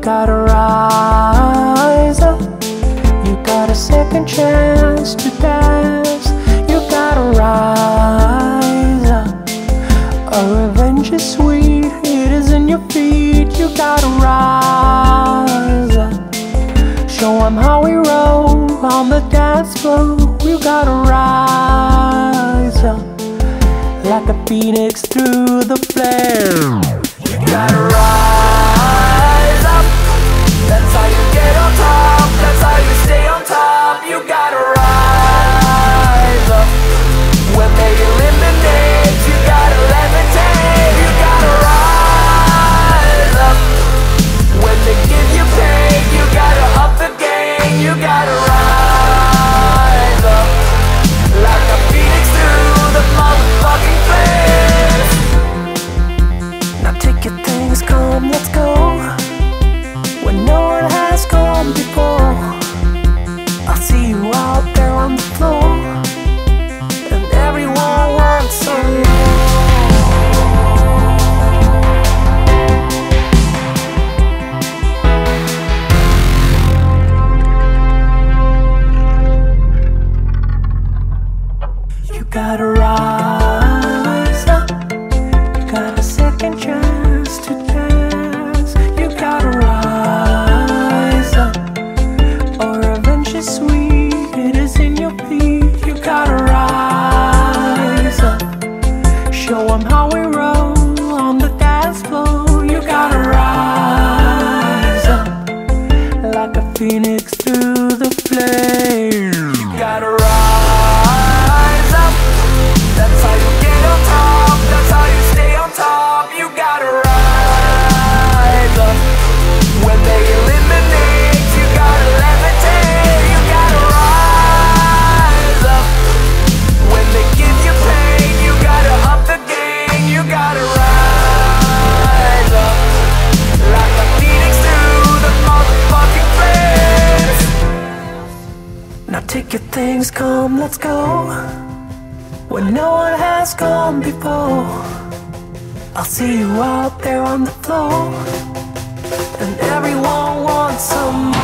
gotta rise up. You got a second chance to dance. You gotta rise up. Our revenge is sweet, it is in your feet. You gotta rise up. Show 'em how we roll on the dance floor. You gotta rise up like a phoenix through the flame. Now take your things, come, let's go. When no one has gone before, I'll see you out there on the floor, and everyone wants some. You gotta rise Now take your things, come, let's go. When no one has gone before, I'll see you out there on the floor, and everyone wants some.